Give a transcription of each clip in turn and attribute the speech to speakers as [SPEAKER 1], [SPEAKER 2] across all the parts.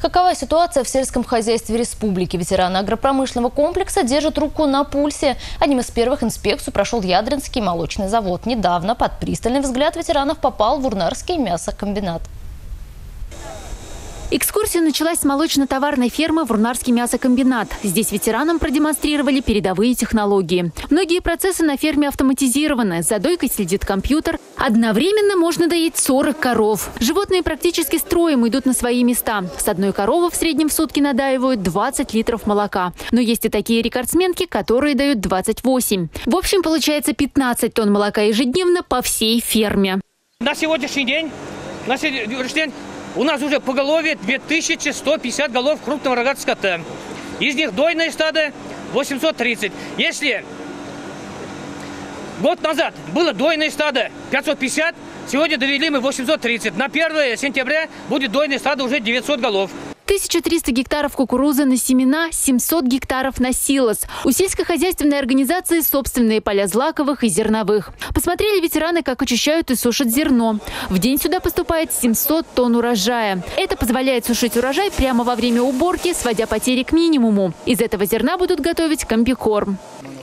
[SPEAKER 1] Какова ситуация в сельском хозяйстве республики? Ветераны агропромышленного комплекса держат руку на пульсе. Одним из первых инспекцию прошел Ядринский молочный завод. Недавно под пристальный взгляд ветеранов попал в Урнарский мясокомбинат.
[SPEAKER 2] Экскурсия началась с молочно-товарной фермы «Вурнарский мясокомбинат». Здесь ветеранам продемонстрировали передовые технологии. Многие процессы на ферме автоматизированы. За дойкой следит компьютер. Одновременно можно доить 40 коров. Животные практически строем идут на свои места. С одной коровы в среднем в сутки надаивают 20 литров молока. Но есть и такие рекордсменки, которые дают 28. В общем, получается 15 тонн молока ежедневно по всей ферме.
[SPEAKER 3] На сегодняшний день, на сегодняшний день у нас уже поголовье 2150 голов крупного рогатого скота. Из них дойное стадо 830. Если год назад было дойное стадо 550, сегодня довели мы 830. На 1 сентября будет дойное стадо уже 900 голов.
[SPEAKER 2] 1300 гектаров кукурузы на семена, 700 гектаров на силос. У сельскохозяйственной организации собственные поля злаковых и зерновых. Посмотрели ветераны, как очищают и сушат зерно. В день сюда поступает 700 тонн урожая. Это позволяет сушить урожай прямо во время уборки, сводя потери к минимуму. Из этого зерна будут готовить комбикорм.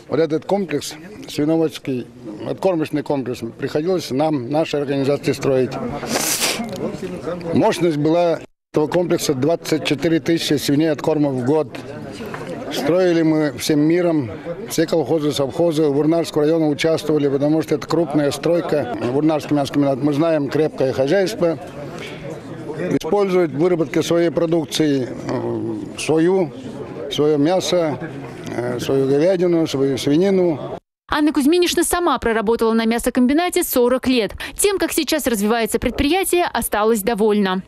[SPEAKER 4] Вот этот комплекс, свиноводский, откормочный комплекс, приходилось нам, нашей организации строить. Мощность была этого комплекса 24 тысячи свиней от корма в год. Строили мы всем миром, все колхозы, совхозы Вурнарского района участвовали, потому что это крупная стройка. Вурнарский мясокомбинат, мы знаем, крепкое хозяйство. Используют в выработке своей продукции э, свою, свое мясо, э, свою говядину, свою свинину.
[SPEAKER 2] Анна Кузьминишна сама проработала на мясокомбинате 40 лет. Тем, как сейчас развивается предприятие, осталась довольна.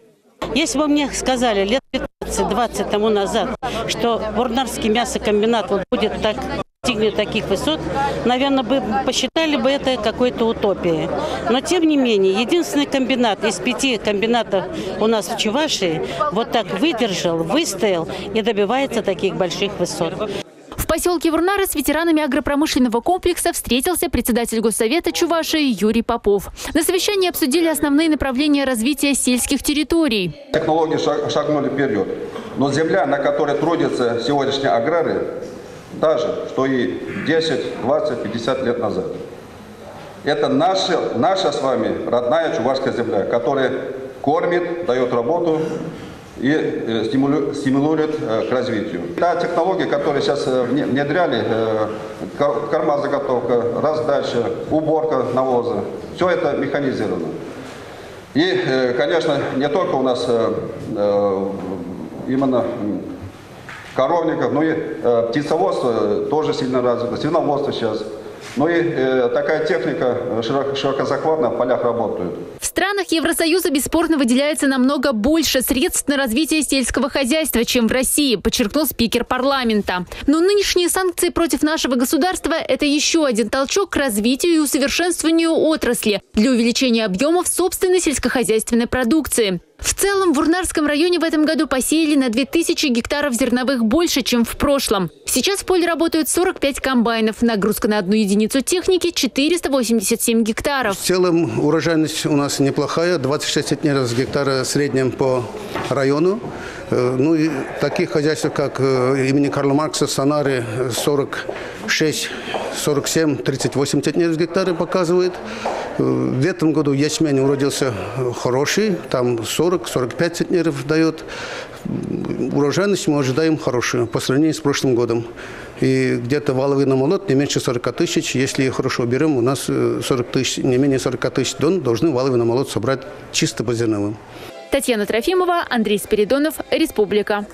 [SPEAKER 5] Если бы мне сказали лет 15-20 тому назад, что Бурнарский мясокомбинат вот будет так достигнет таких высот, наверное, бы посчитали бы это какой-то утопией. Но, тем не менее, единственный комбинат из пяти комбинатов у нас в Чувашии вот так выдержал, выстоял и добивается таких больших высот.
[SPEAKER 2] В поселке Вурнары с ветеранами агропромышленного комплекса встретился председатель Госсовета Чувашии Юрий Попов. На совещании обсудили основные направления развития сельских территорий.
[SPEAKER 6] Технологии шагнули вперед. Но земля, на которой трудятся сегодняшние аграры, даже что и 10, 20, 50 лет назад. Это наша, наша с вами родная чувашская земля, которая кормит, дает работу и э, стимулирует э, к развитию. Та технология, которую сейчас э, внедряли, корма заготовка, раздача, уборка навоза, все это механизировано. И, конечно, не только у нас именно коровников, но и птицеводство тоже сильно развито, свиноводство сейчас. Ну и э, такая техника широко, широкозахватно в полях работает.
[SPEAKER 2] В странах Евросоюза бесспорно выделяется намного больше средств на развитие сельского хозяйства, чем в России, подчеркнул спикер парламента. Но нынешние санкции против нашего государства – это еще один толчок к развитию и усовершенствованию отрасли для увеличения объемов собственной сельскохозяйственной продукции. В целом в Урнарском районе в этом году посеяли на 2000 гектаров зерновых больше, чем в прошлом. Сейчас в поле работают 45 комбайнов. Нагрузка на одну единицу техники – 487 гектаров.
[SPEAKER 7] В целом урожайность у нас неплохая. 26 центнеров с гектара в среднем по району. Э, ну и таких хозяйств, как э, имени Карла Маркса, Санары 46, 47, 38 центнеров с гектара показывает. Э, в этом году ячмень уродился хороший, там 40-45 центнеров дает. Урожайность мы ожидаем хорошую по сравнению с прошлым годом. И где-то валовый намолот не меньше 40 тысяч. Если хорошо берем, у нас 40 тысяч, не менее 40 тысяч тонн должны валовый намолот собрать чисто по зерновым.
[SPEAKER 2] Татьяна Трофимова, Андрей Спиридонов, Республика.